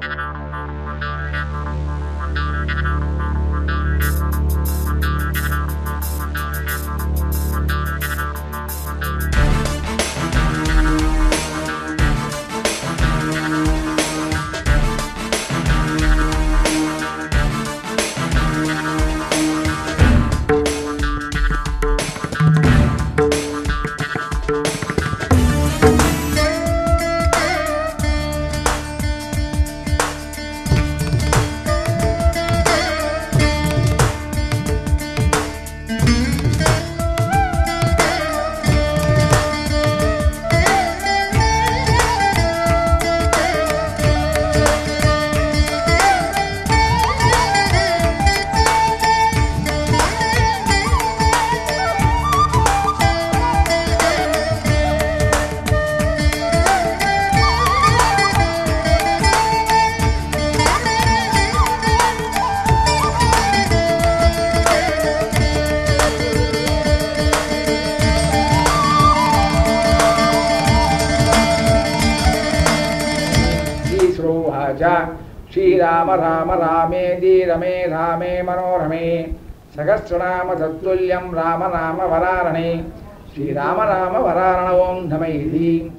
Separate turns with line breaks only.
Música శ్రీశ్రోవాచ Srirama Rama రామేది రమే రామే మనోరమే. సహస్రనామ తత్తుల్యం రామ నామ వరారణే. శ్రీరామ రామ వరారణ ఓం నమైది